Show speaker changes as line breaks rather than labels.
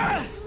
Ah!